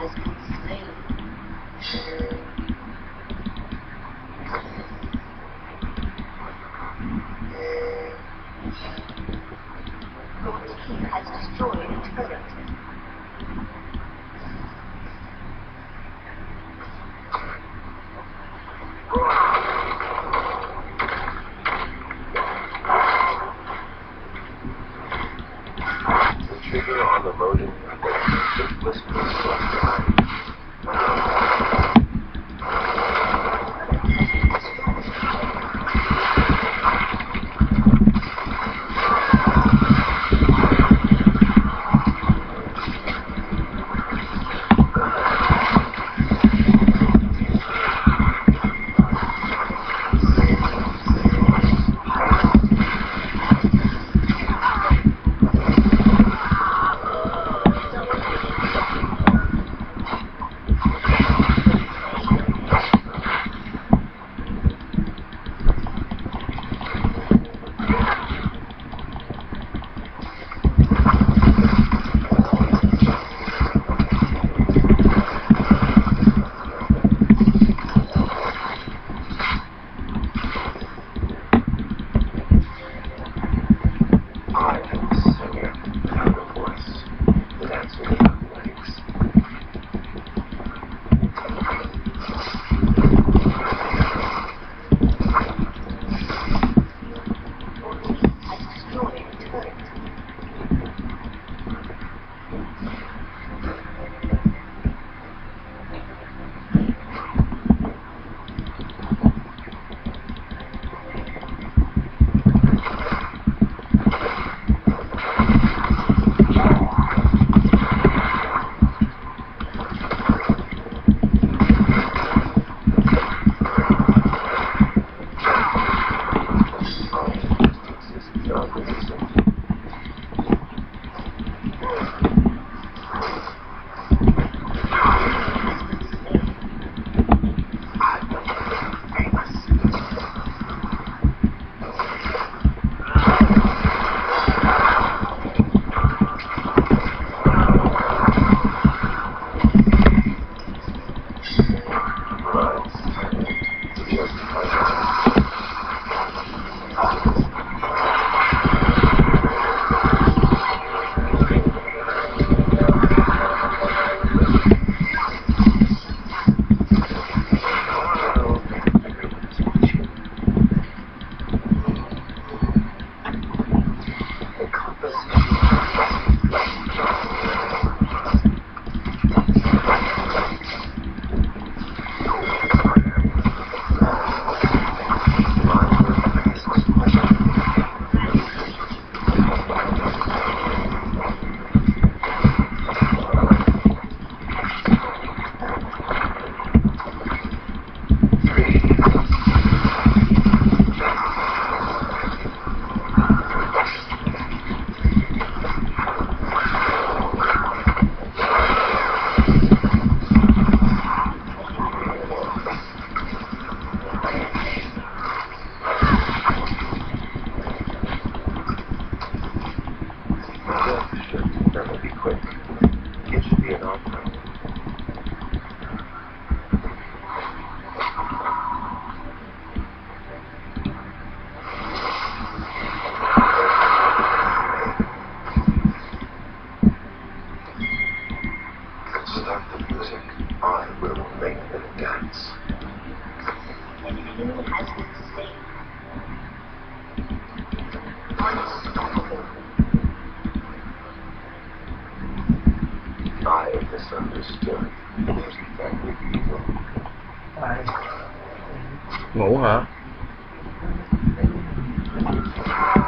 has been slain.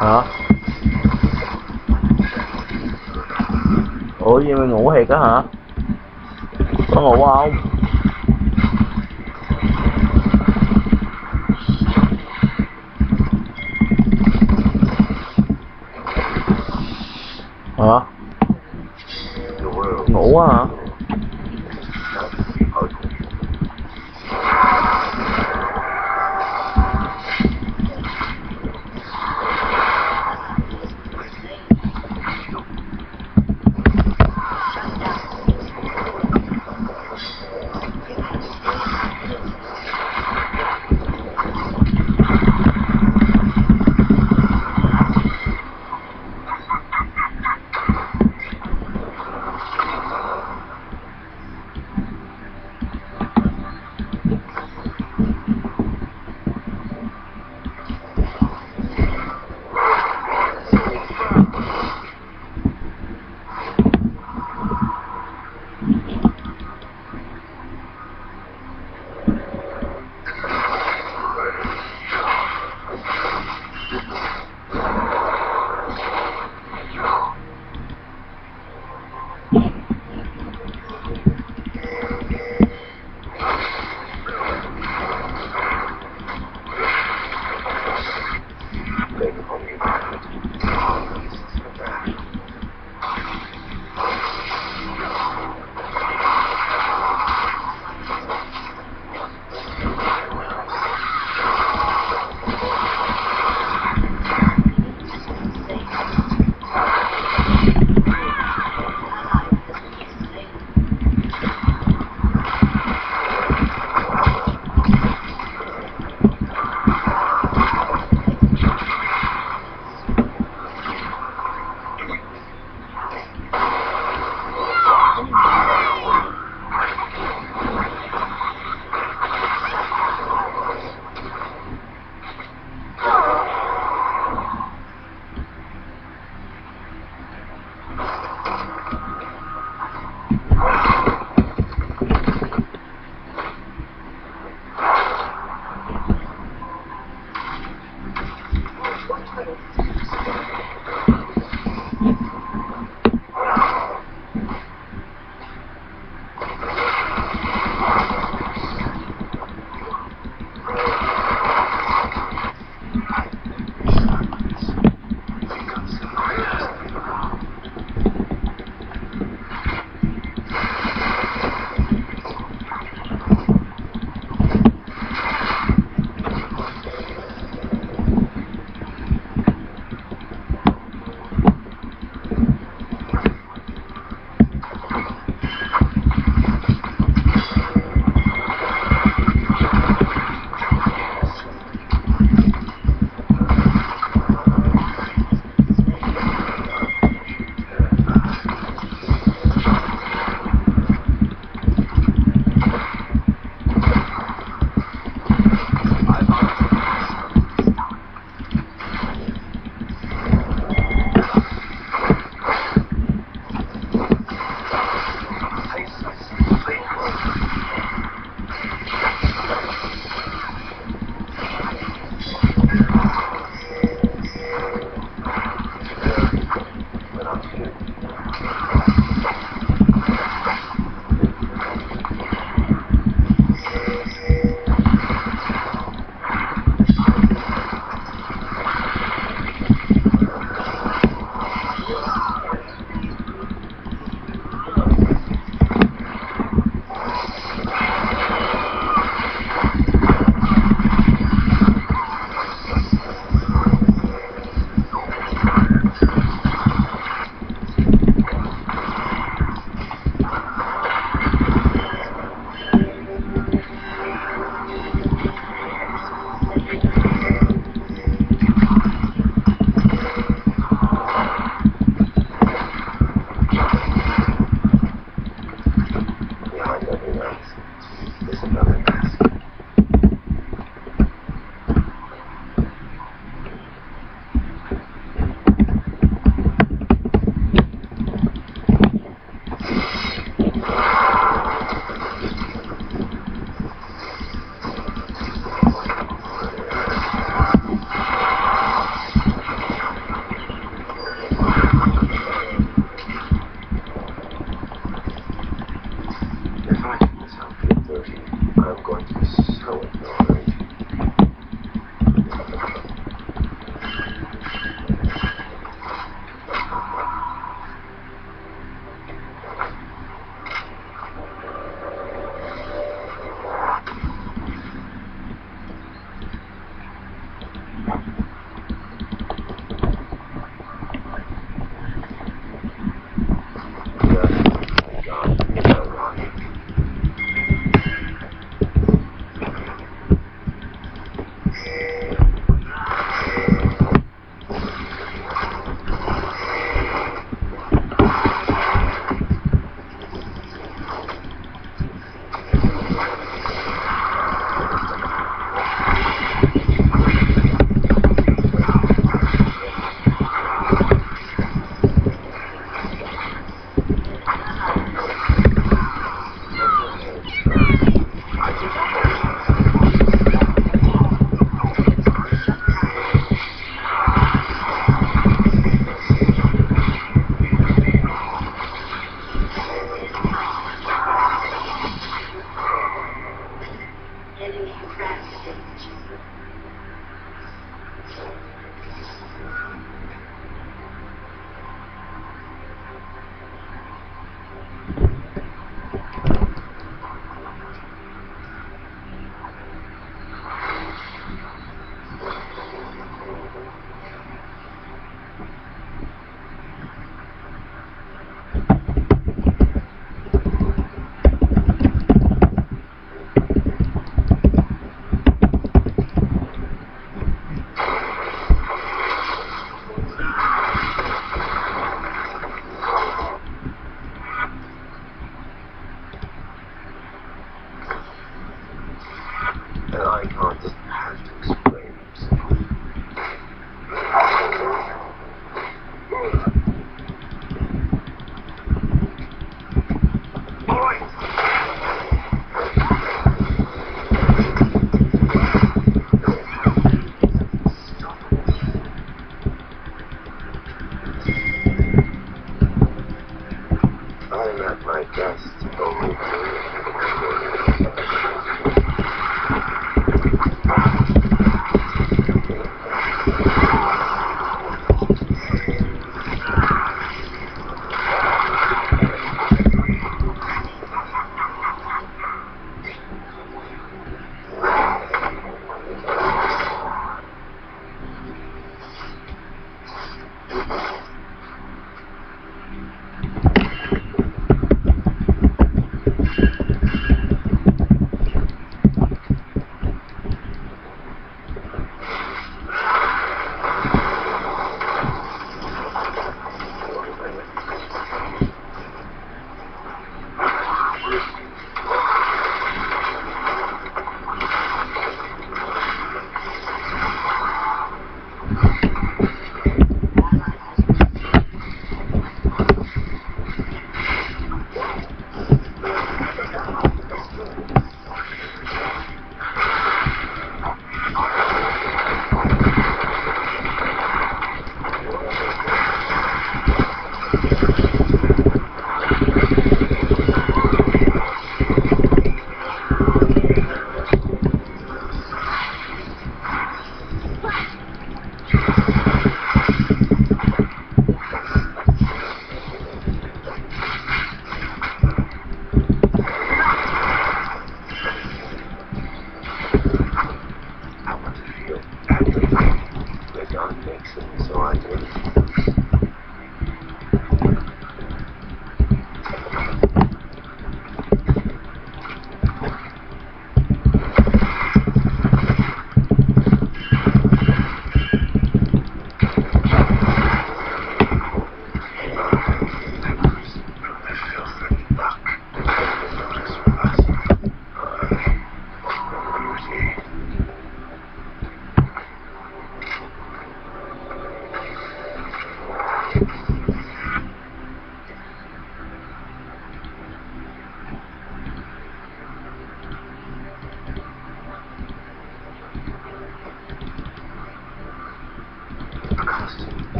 Hả? Ủa gì mày ngủ thiệt á hả? Có ngủ không?